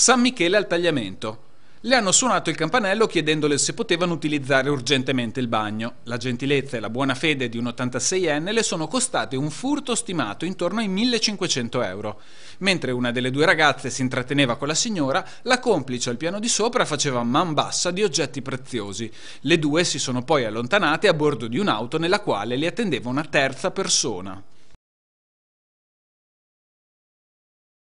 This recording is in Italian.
San Michele al tagliamento. Le hanno suonato il campanello chiedendole se potevano utilizzare urgentemente il bagno. La gentilezza e la buona fede di un 86enne le sono costate un furto stimato intorno ai 1500 euro. Mentre una delle due ragazze si intratteneva con la signora, la complice al piano di sopra faceva man bassa di oggetti preziosi. Le due si sono poi allontanate a bordo di un'auto nella quale li attendeva una terza persona.